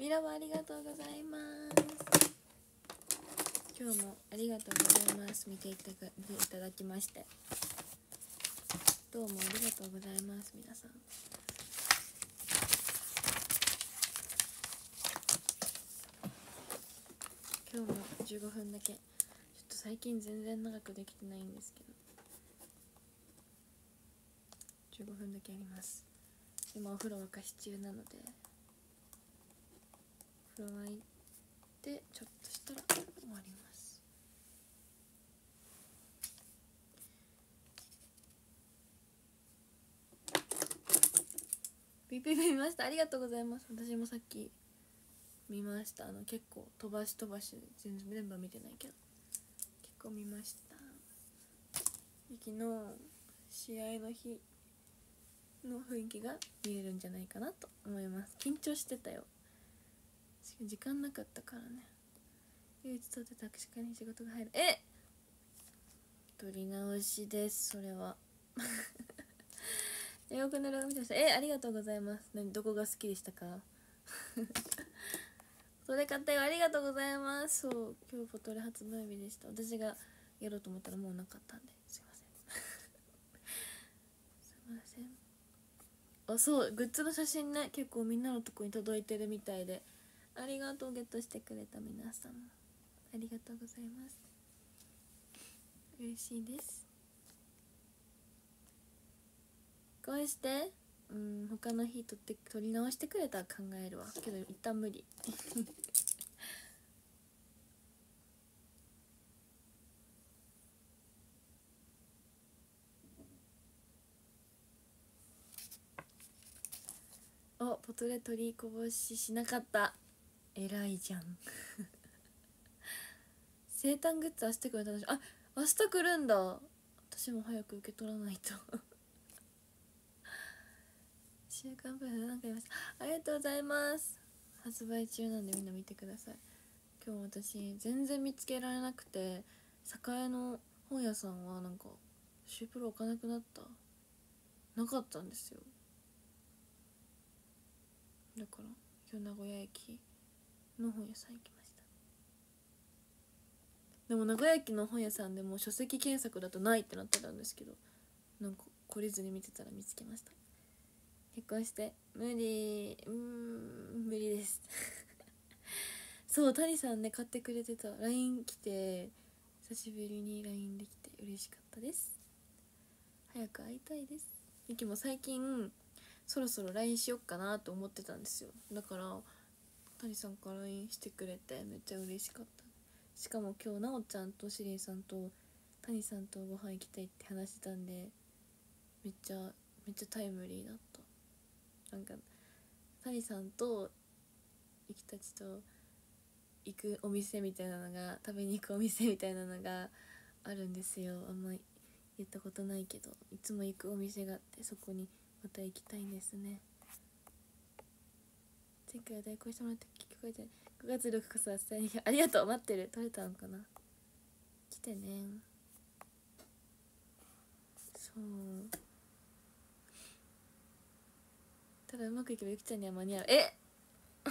ミラもありがとうございます。今日もありがとうございます。見ていただいただきまして。どうもありがとうございます皆さん。今日も15分だけ。ちょっと最近全然長くできてないんですけど。15分だけあります。今お風呂沸かし中なので。風呂沸いてちょっとしたら終わります。ピピピ見ました？ありがとうございます。私もさっき見ました。あの結構飛ばし飛ばし全然全部見てないけど。結構見ました。昨日試合の日の雰囲気が見れるんじゃないかなと思います。緊張してたよ。時間なかったからね。唯一取ってた確かに仕事が入る。え取り直しですそれは。よくなる見てました。えありがとうございます。何？どこが好きでしたか？それ買ったよ。ありがとうございます。そう。今日ポトレ発売日でした。私がやろうと思ったらもうなかったんで。すいません。すいません。あそう。グッズの写真ね結構みんなのとこに届いてるみたいで。ありがとうゲットしてくれた皆さんありがとうございます。嬉しいです。こうしてうん他の日撮って撮り直してくれたら考えるわ。けど一旦無理。おポトレ取りこぼししなかった。偉いじゃん。生誕グッズ明日来る楽しい。あ明日来るんだ。私も早く受け取らないと。週刊プラス何かいました。ありがとうございます。発売中なんでみんな見てください。今日私全然見つけられなくて栄の本屋さんはなんかシュープロ置かなくなった。なかったんですよ。だから今日名古屋駅。の本屋さん行きました。でも名古屋駅の本屋さんでも書籍検索だとないってなってたんですけどなんか懲りずに見てたら見つけました。結婚して無理うん無理です。そう谷さんね買ってくれてた。LINE 来て久しぶりに LINE できて嬉しかったです。早く会いたいです。ゆきも最近そろそろ LINE しよっかなと思ってたんですよ。だから谷さんから LINE してくれてめっちゃ嬉しかった。しかも今日なおちゃんとしりんさんと谷さんとご飯行きたいって話してたんでめっちゃめっちゃタイムリーだった。なんか谷さんとゆきたちと行くお店みたいなのが食べに行くお店みたいなのがあるんですよ。あんまり言ったことないけどいつも行くお店があってそこにまた行きたいんですね。前回は代行してもらって結局書いて9月6日さ伝えにありがとう。待ってる。取れたのかな？来てね。そう。ただうまくいけばゆきちゃんには間に合う。え？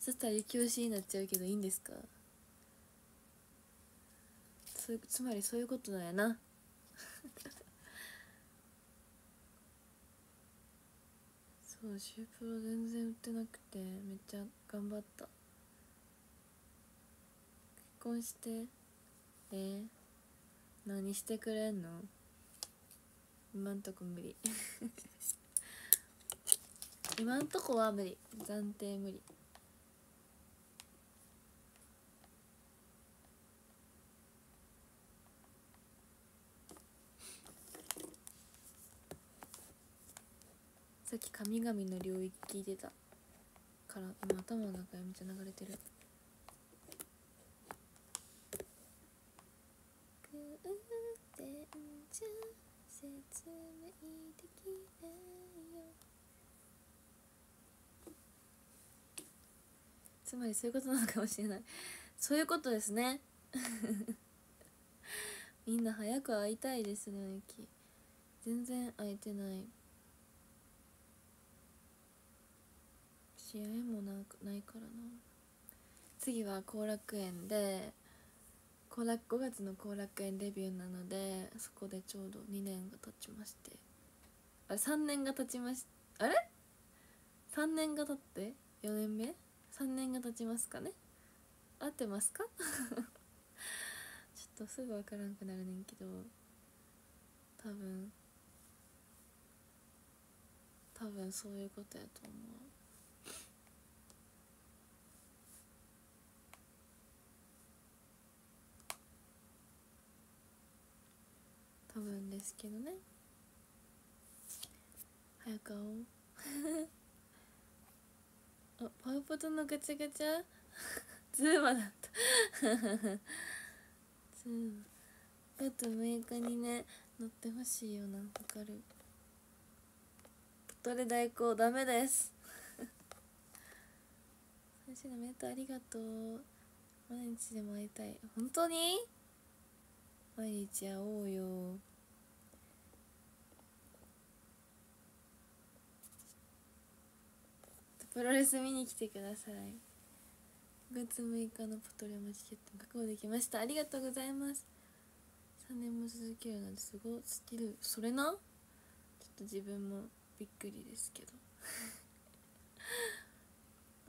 そしたら雪押しになっちゃうけどいいんですか？そういうつまりそういうことなんやな。そうシュープロ全然売ってなくてめっちゃ頑張った。結婚してえ何してくれんの？今んとこ無理。今んとこは無理。暫定無理さっき神々の領域聞いてた。から今頭の中めっちゃ流れてる。空電じゃ説明できないよ。つまりそういうことなのかもしれない。そういうことですね。みんな早く会いたいですねゆき全然会えてない。試合もなくないからな。次は後楽園で後楽5月の後楽園デビューなのでそこでちょうど2年が経ちまして。あれ3年が経ちましあれ？3年が経って？4年目？3年が経ちますかね？合ってますか？ちょっとすぐ分からんくなるねんけど。多分多分そういうことやと思う多分ですけどね。早顔 あパワポトのガチャガチャズーマだった。ズーマ。あと6日にね乗ってほしいよな。わかる。トレ代行ダメです。最初のメートありがとう。毎日でも会いたい。本当に？毎日会おうよ。プロレス見に来てください。5月6日のポトレマチケット確保できました。ありがとうございます。3年も続けるなんてすごすぎるそれな？ちょっと自分もびっくりですけど。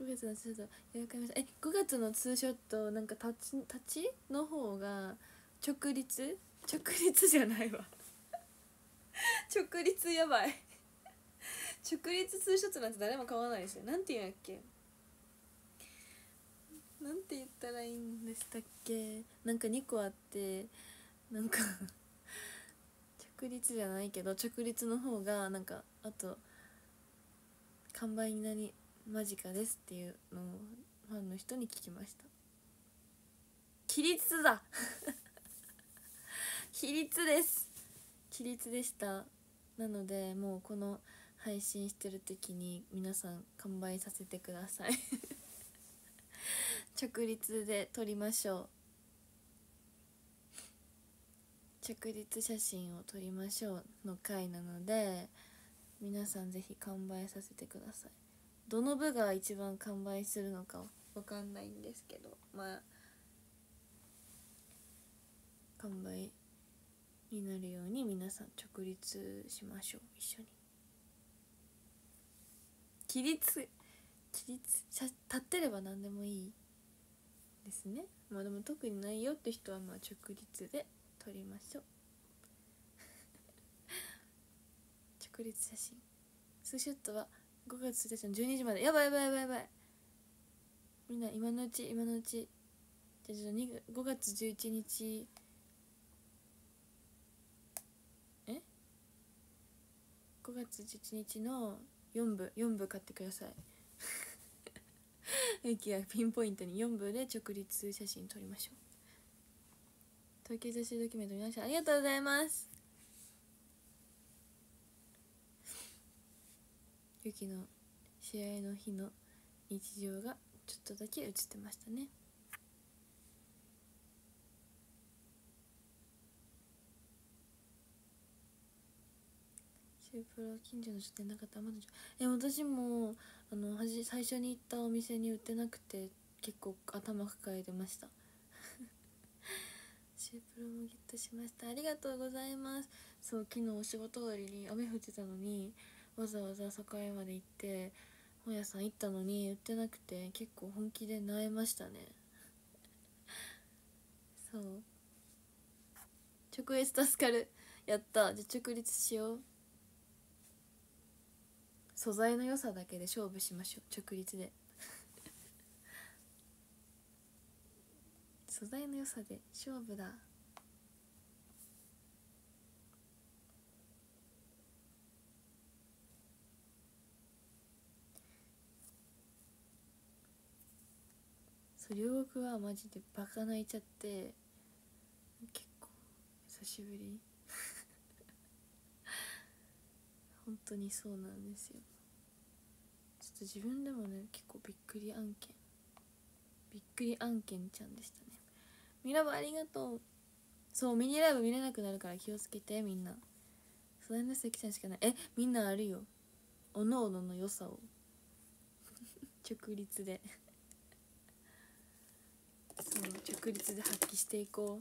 5月のツーショット喜びました。え5月のツーショットなんか立ち立ちの方が直立？直立じゃないわ。直立やばい。直立ツーショットなんて誰も買わないですよ。なんて言うんやっけ？なんて言ったらいいんでしたっけ？なんか2個あってなんか 直立じゃないけど直立の方がなんかあと完売になり間近ですっていうのをファンの人に聞きました。起立だ！起立です！起立でした。なのでもうこの配信してる時に皆さん完売させてください。直立で撮りましょう。直立写真を撮りましょうの回なので皆さんぜひ完売させてください。どの部が一番完売するのかわかんないんですけどまあ完売になるように皆さん直立しましょう。一緒に。起立起立立ってれば何でもいいですね。まあでも特にないよって人はまあ直立で撮りましょう。直立写真。ツーショットは5月1日の12時まで。やばいやばいやばいやばい。みんな今のうち今のうち。じゃあちょっと5月11日。え？5月11日の4部4部買ってください。駅はピンポイントに。4部で直立写真撮りましょう。東京女子ドキュメント皆さんありがとうございます。ユキの試合の日の日常がちょっとだけ映ってましたね。シュープロ近所の書店なかったまだえ私もあのはじ最初に行ったお店に売ってなくて結構頭抱えてました。シュープロもゲットしました。ありがとうございます。そう昨日お仕事終わりに雨降ってたのにわざわざ栄まで行って本屋さん行ったのに売ってなくて結構本気で萎えましたね。そう。直立助かるやった。じゃあ直立しよう。素材の良さだけで勝負しましょう。直立で。素材の良さで勝負だ。そう両国はマジでバカ泣いちゃって結構久しぶり。本当にそうなんですよ。ちょっと自分でもね結構びっくり案件。びっくり案件ちゃんでしたね。ミラブありがとう。そうミニライブ見れなくなるから気をつけてみんな。それの関ちゃんしかない。えみんなあるよ。おのおのの良さを。直立で。そう直立で発揮していこ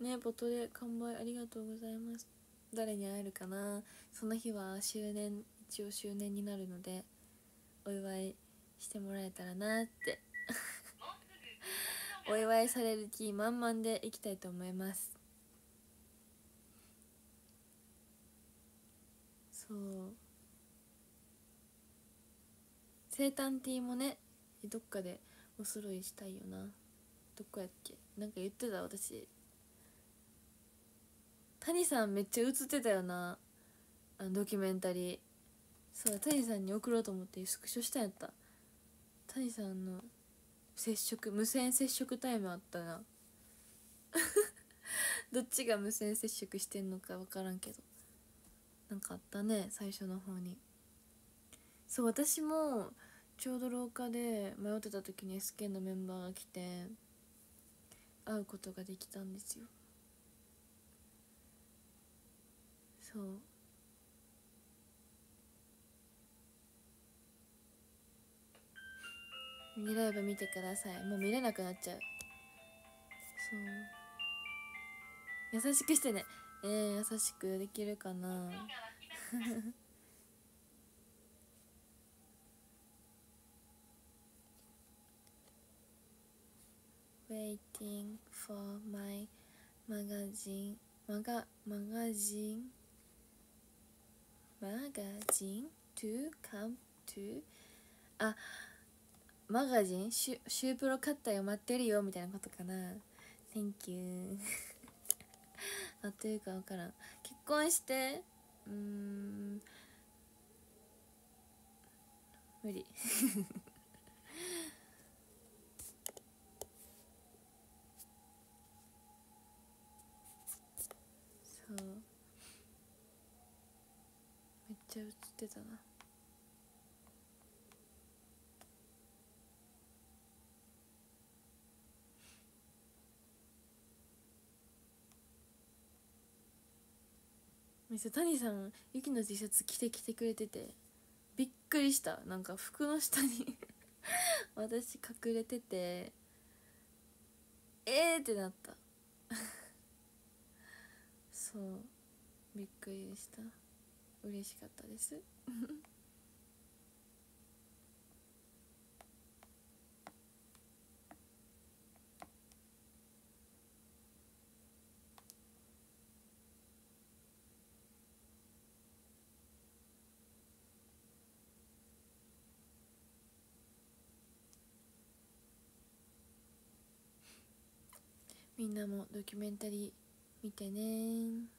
う。ねボトで完売ありがとうございます。誰に会えるかな。その日は周年一応周年になるのでお祝いしてもらえたらなって。お祝いされる気満々でいきたいと思います。そう。生誕ティーもねどっかでお揃いしたいよな。どこやっけ？なんか言ってた私谷さんめっちゃ映ってたよな。あのドキュメンタリー。そう谷さんに送ろうと思ってスクショしたんやった。谷さんの接触無線接触タイムあったな。どっちが無線接触してんのか分からんけど。なんかあったね最初の方に。そう私もちょうど廊下で迷ってた時に SK のメンバーが来て会うことができたんですよ。そう。ミライブ見てください。もう見れなくなっちゃう。そう。優しくしてね。えー、優しくできるかな。Waiting for my magazine マガマガジン？マガジン to come to あマガジンシュシュープロ買ったよ待ってるよみたいなことかな。Thank you あというか分からん。結婚してうん。無理そうめっちゃ映ってたな。めっ谷さんユキの T シャツ着てきてくれててびっくりした。なんか服の下に 私隠れててえーってなった。そうびっくりした。嬉しかったです。みんなもドキュメンタリー見てね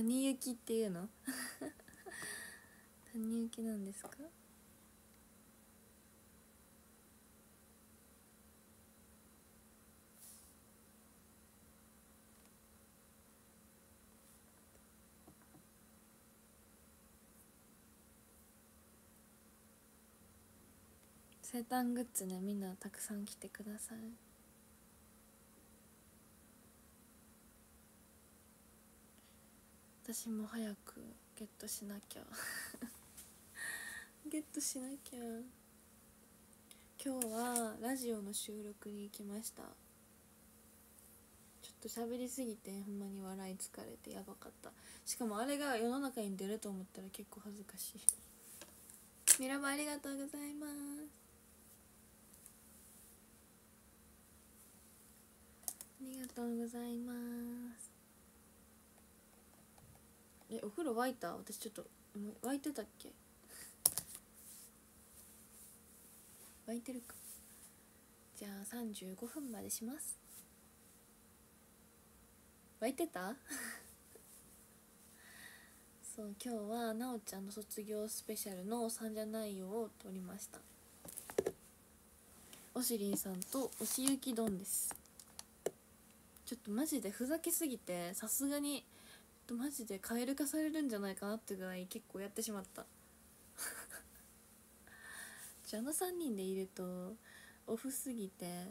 谷行きっていうの？谷行きなんですか？生誕グッズねみんなたくさん来てください。私も早くゲットしなきゃ。ゲットしなきゃ。今日はラジオの収録に行きました。ちょっと喋りすぎてほんまに笑い疲れてやばかった。しかもあれが世の中に出ると思ったら結構恥ずかしい。ミラバありがとうございます。ありがとうございます。えお風呂沸いた？私ちょっと沸いてたっけ？沸いてるか。じゃあ35分までします。沸いてた？そう今日はなおちゃんの卒業スペシャルの三者内容を撮りました。おしりんさんとおしゆき丼です。ちょっとマジでふざけすぎてさすがにマジでカエル化されるんじゃないかなってぐらい結構やってしまった。じゃあの3人でいるとオフすぎて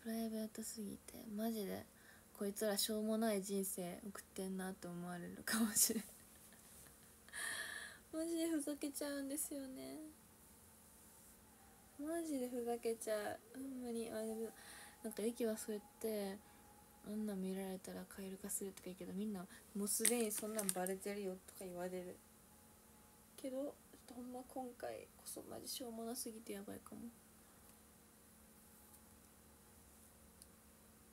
プライベートすぎてマジでこいつらしょうもない人生送ってんなと思われるかもしれん。マジでふざけちゃうんですよね。マジでふざけちゃう。ほんまに。あれなんか駅はそうやってあんな見られたらカエル化するとか言うけどみんなもうすでにそんなんバレてるよとか言われる。けどちょっとほんま今回こそマジしょうもなすぎてやばいかも。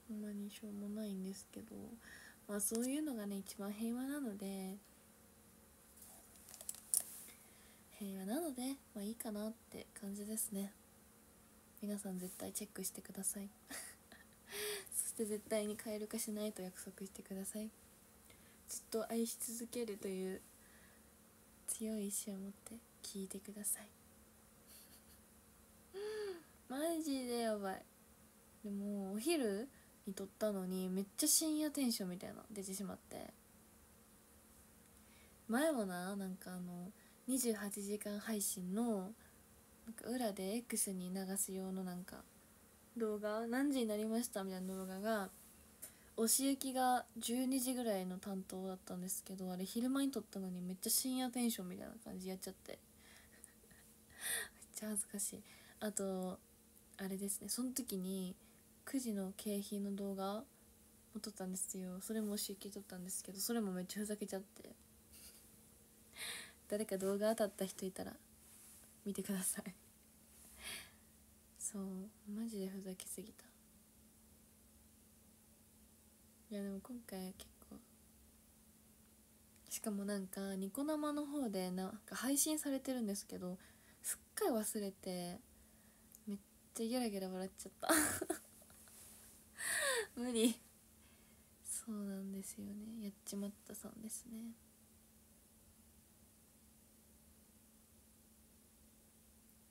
ほんまにしょうもないんですけど。まあそういうのがね一番平和なので。平和なのでまあいいかなって感じですね。皆さん絶対チェックしてください。して絶対にカエル化しないと約束してください。ずっと愛し続けるという強い意志を持って聞いてください。マジでやばい。でもお昼に撮ったのにめっちゃ深夜テンションみたいな出てしまって。前もななんかあの28時間配信のなんか裏で X に流す用のなんか動画何時になりましたみたいな動画が押し行きが12時ぐらいの担当だったんですけどあれ昼間に撮ったのにめっちゃ深夜テンションみたいな感じやっちゃって。めっちゃ恥ずかしい。あとあれですね。その時に9時の景品の動画を撮ったんですよ。それも押し行き撮ったんですけどそれもめっちゃふざけちゃって。誰か動画当たった人いたら見てください。そうマジでふざけすぎた。いやでも今回結構しかもなんかニコ生の方でなんか配信されてるんですけどすっかり忘れてめっちゃギャラギャラ笑っちゃった。無理。そうなんですよね。やっちまったさんですね。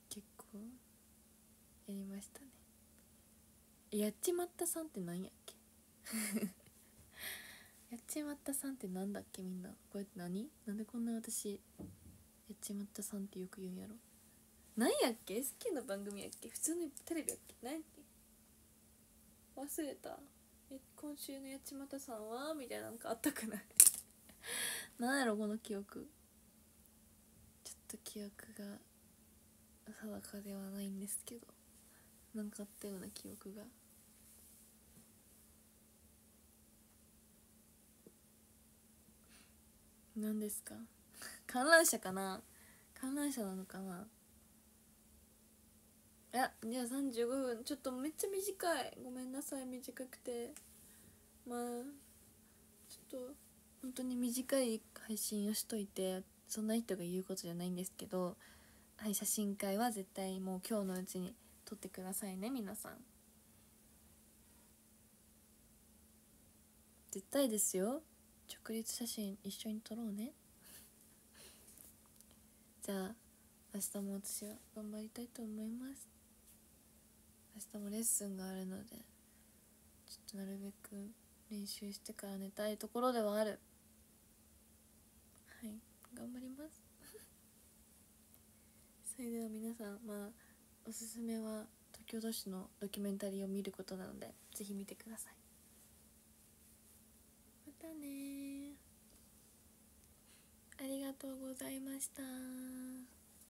結構やりましたね。やっちまったさんって何やっけ？やっちまったさんってなんだっけ？みんな。これって何？なんでこんな私やっちまったさんってよく言うんやろ？何やっけ？好きな番組やっけ？普通のテレビやっけ？何やっけ？忘れた。え今週のやっちまったさんは？みたいななんかあったくない？なんやろ？この記憶。ちょっと記憶が定かではないんですけど。なんかあったような記憶が。何ですか？観覧車かな？観覧車なのかな？いやじゃあ35分。ちょっとめっちゃ短い。ごめんなさい。短くて。まあちょっと本当に短い配信をしといてそんな人が言うことじゃないんですけどはい写真会は絶対もう今日のうちに撮ってくださいね皆さん。絶対ですよ。直立写真一緒に撮ろうね。じゃあ明日も私は頑張りたいと思います。明日もレッスンがあるのでちょっとなるべく練習してから寝たいところではある。はい頑張ります。それでは皆さんまあおすすめは東京都市のドキュメンタリーを見ることなのでぜひ見てくださいまたねありがとうございました。